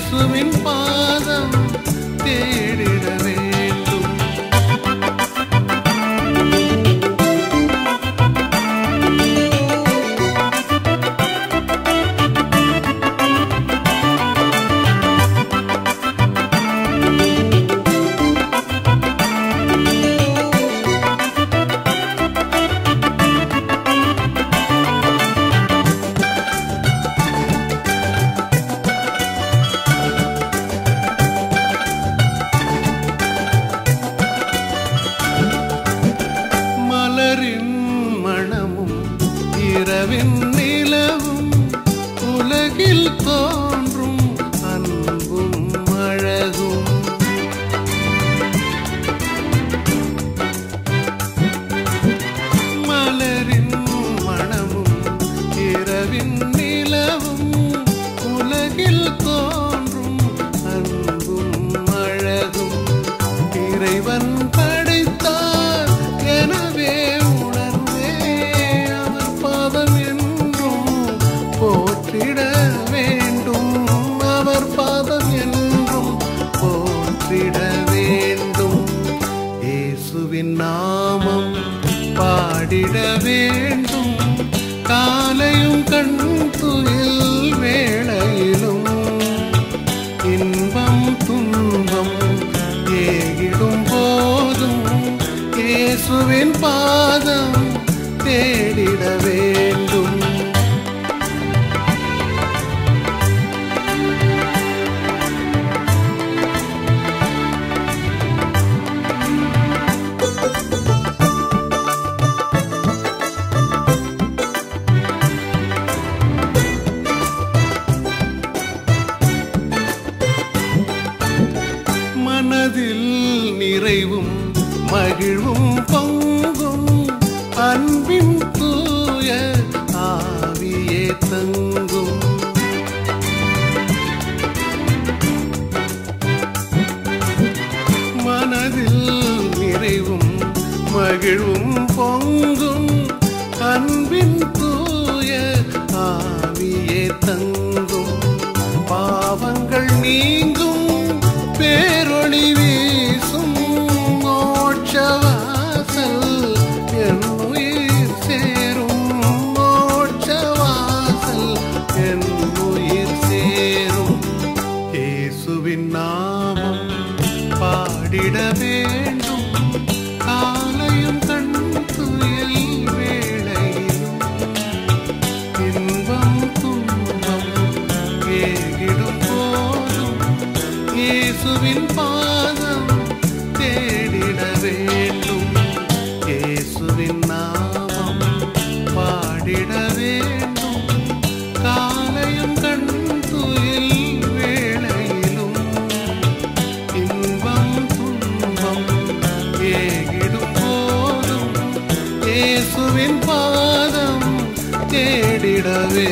இயேசுவின் பாதம் தேடிடவே. you. போற்றிட வேண்டும். அவர் பாதம் என்றும் போற்றிட வேண்டும். இயேசுவின் நாமம் பாடிட வேண்டும். காலையும் கண் துயில் வேளையிலும் இன்பம் துன்பம் ஏகிடும் போதும். இயேசுவின் பாதம் தேடிடவே நிறைவும் மகிழ்வும் பொங்கும். அன்பின் தூய ஆவியே தங்கும். மனதில் நிறைவும் மகிழ்வும் பொங்கும். அன்பின் தூய ஆவியே தங்கும். பாவங்கள் நீங்க பாடிட வேண்டும். காலையும் தன் துயில் வேளையிலும் இன்பம் துன்பம் ஏகிடும் போதும். இயேசுவின் பா பாதம் தேடிடவே.